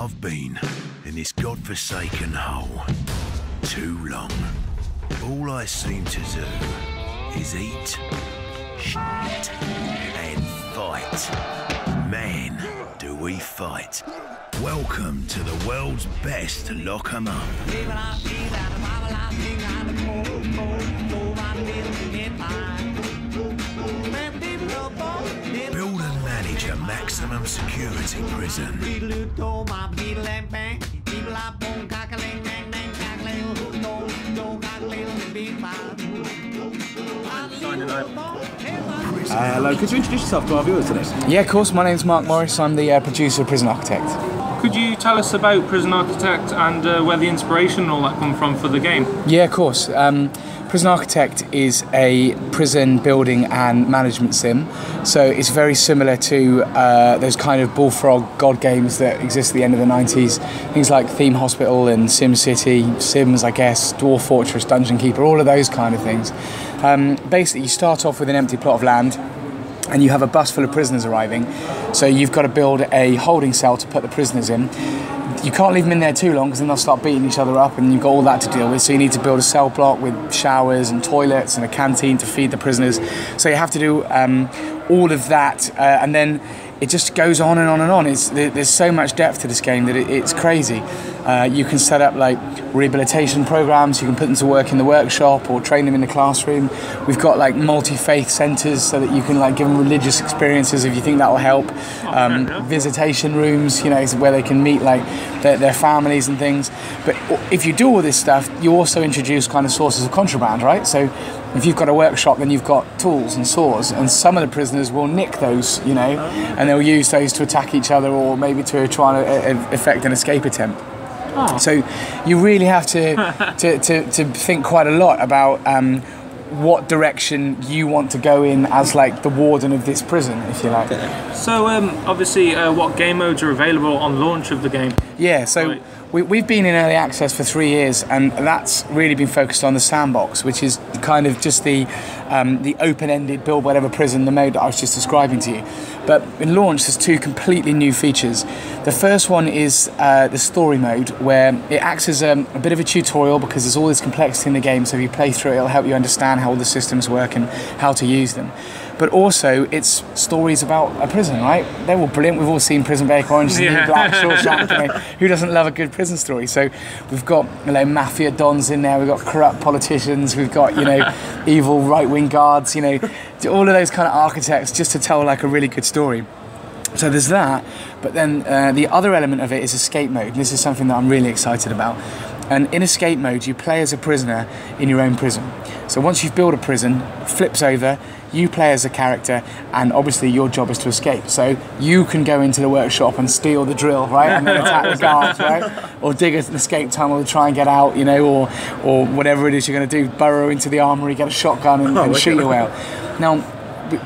I've been in this godforsaken hole too long. All I seem to do is eat, shit, and fight. Man, do we fight. Welcome to the world's best lock 'em up. Maximum security prison. Uh, hello, could you introduce yourself to our viewers today? Yeah, of course. My name's Mark Morris. I'm the uh, producer of Prison Architect. Could you tell us about Prison Architect and uh, where the inspiration and all that come from for the game? Yeah, of course. Um, prison Architect is a prison building and management sim. So it's very similar to uh, those kind of bullfrog god games that exist at the end of the 90s. Things like Theme Hospital and Sim City, Sims, I guess, Dwarf Fortress, Dungeon Keeper, all of those kind of things. Um, basically, you start off with an empty plot of land and you have a bus full of prisoners arriving. So you've got to build a holding cell to put the prisoners in. You can't leave them in there too long because then they'll start beating each other up, and you've got all that to deal with. So you need to build a cell block with showers and toilets and a canteen to feed the prisoners. So you have to do um, all of that, uh, and then it just goes on and on and on. It's, there's so much depth to this game that it, it's crazy. Uh, you can set up like rehabilitation programs. You can put them to work in the workshop or train them in the classroom. We've got like multi-faith centres so that you can like give them religious experiences if you think that will help. Um, visitation rooms, you know, where they can meet like their, their families and things. But if you do all this stuff, you also introduce kind of sources of contraband, right? So if you've got a workshop, then you've got tools and saws, and some of the prisoners will nick those, you know, and they'll use those to attack each other or maybe to try and effect an escape attempt. Oh. So you really have to, to, to, to, think quite a lot about um, what direction you want to go in as like the warden of this prison, if you like. So um, obviously, uh, what game modes are available on launch of the game? Yeah, so. Right we, we've been in early access for three years, and that's really been focused on the sandbox, which is kind of just the um, the open-ended build whatever prison, the mode that I was just describing to you. But in launch, there's two completely new features. The first one is uh, the story mode, where it acts as a, a, bit of a tutorial because there's all this complexity in the game. So if you play through it, it'll help you understand how all the systems work and how to use them but also it's stories about a prison, right? They're all brilliant. We've all seen Prison Break, Orange is yeah. Black, Shawshank. You know, who doesn't love a good prison story? So we've got you know mafia dons in there. We've got corrupt politicians. We've got you know evil right wing guards. You know, all of those kind of architects just to tell like a really good story. So there's that, but then uh, the other element of it is escape mode. This is something that I'm really excited about. And in escape mode, you play as a prisoner in your own prison. So once you've built a prison, flips over, you play as a character, and obviously your job is to escape. So you can go into the workshop and steal the drill, right, and then attack the guards, right, or dig an escape tunnel to try and get out, you know, or or whatever it is you're going to do, burrow into the armory, get a shotgun, and, and shoot your way out. Now.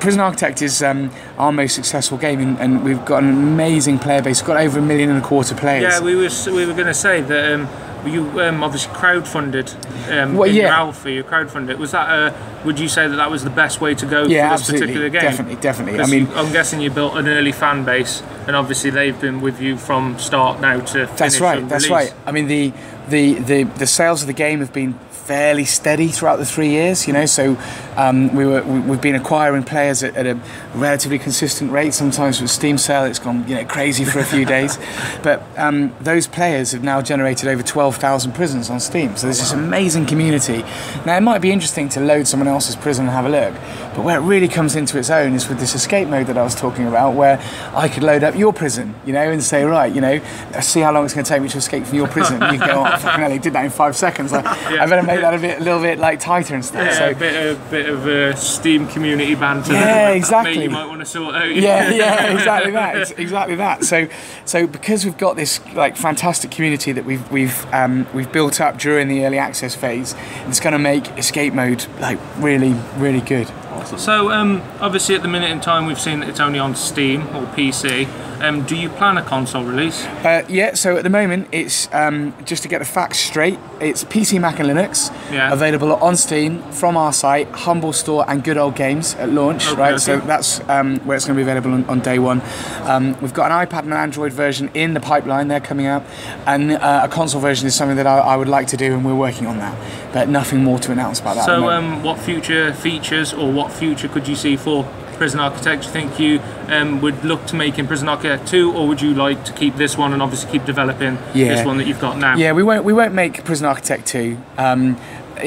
Prison Architect is um, our most successful game, and, and, we've got an amazing player base. We've got over a million and a quarter players. Yeah, we were we were going to say that um, you um, obviously crowdfunded um, well, yeah. Alpha, you crowdfunded. Was that a, would you say that that was the best way to go yeah, for this absolutely. particular game? Definitely, definitely. I mean, I'm guessing you built an early fan base, and obviously they've been with you from start now to finish. That's right. That's right. I mean, the, the the the sales of the game have been fairly steady throughout the three years. You know, so um, we were we've been acquiring players at, at, a relatively consistent rate. Sometimes with Steam sale, it's gone you know crazy for a few days, but um, those players have now generated over twelve thousand prisons on Steam. So there's this amazing community. Now it might be interesting to load someone else's prison and have a look, but where it really comes into its own is with this escape mode that I was talking about, where I could load up your prison, you know, and say right, you know, see how long it's going to take me to escape from your prison. You go, oh, fucking hell, he did that in five seconds. Like, yeah. I better make that a bit, a little bit like tighter and stuff. Yeah, so a bit, a bit of a Steam community banter. Yeah, exactly. you might want to sort out. Yeah, yeah, exactly that. exactly that. So, so because we've got this like fantastic community that we've we've um, we've built up during the early access phase, it's going to make escape mode like really, really good. Awesome. So, um, obviously, at the minute in time, we've seen that it's only on Steam or PC. Um, do you plan a console release? Uh, yeah, so at the moment it's um, just to get the facts straight. It's PC, Mac, and Linux. Yeah. Available on Steam from our site, Humble Store, and Good Old Games at launch. Okay, right, okay. so that's um, where it's going to be available on, on day one. Um, we've got an iPad and an Android version in the pipeline. They're coming out, and uh, a console version is something that I, I would like to do, and we're working on that. But nothing more to announce about that. So, um, what future features or what future could you see for Prison Architect? You think you um, would look to make in Prison Architect 2, or would you like to keep this one and obviously keep developing Yeah. this one that you've got now? Yeah, we won't we won't make Prison Architect 2. Um,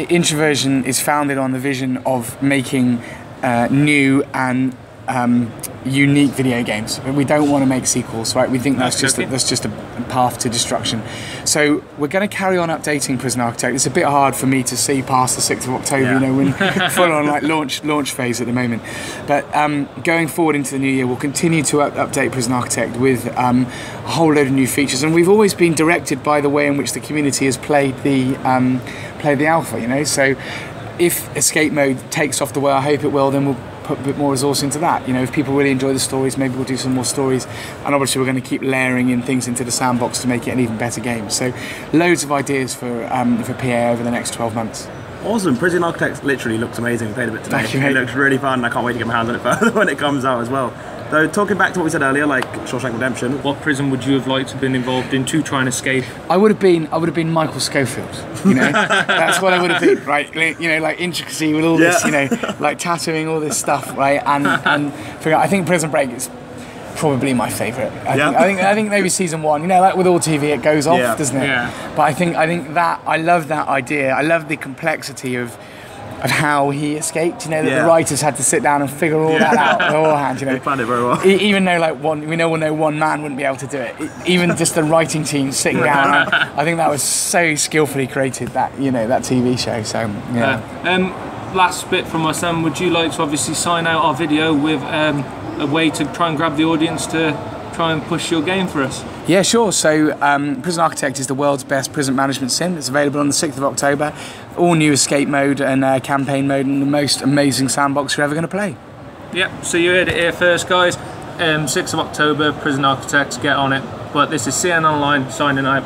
Introversion is founded on the vision of making uh, new and um, unique video games. We don't want to make sequels, right? We think that's just a, that's just a path to destruction. So we're going to carry on updating Prison Architect. It's a bit hard for me to see past the sixth of October. Yeah. You know, we're full on like launch launch phase at the moment. But um, going forward into the new year, we'll continue to up- update Prison Architect with um, a whole load of new features. And we've always been directed by the way in which the community has played the um, played the alpha. You know, so if escape mode takes off the way I hope it will, then we'll put a bit more resource into that. You know, if people really enjoy the stories, maybe we'll do some more stories. And obviously, we're going to keep layering in things into the sandbox to make it an even better game. So, loads of ideas for um, for PA over the next 12 months. Awesome. Prison Architects literally looks amazing. Played a bit today. Thank you, It looks really fun. I can't wait to get my hands on it further when it comes out as well. Though talking back to what we said earlier, like Shawshank Redemption, What prison would you have liked to have been involved in to try and escape? I would have been, I would have been Michael Scofield. You know, that's what I would have been, right? Like, You know, like intricacy with all this, you know, like tattooing all this stuff, right? And and figure- I think Prison Break is probably my favourite. I, Yeah. think, I think I think maybe season one. You know, like with all TV, it goes off, Yeah. doesn't it? Yeah. But I think I think that I love that idea. I love the complexity of. Of how he escaped, you know, that Yeah. the writers had to sit down and figure all that out beforehand, you know. they planned it very well. E- even though like one we know no one man wouldn't be able to do it even just the writing team sitting down I, I think that was so skillfully created that you know that tv show so yeah Uh, um, last bit from us, um, would you like to obviously sign out our video with um, a way to try and grab the audience to try and push your game for us? yeah sure so um, prison architect is the world's best prison management sim it's available on the 6th of october all new escape mode and uh, campaign mode and the most amazing sandbox you're ever going to play Yep, so you heard it here first, guys. Um, 6th of October, Prison Architects, get on it. But this is CN Online signing out.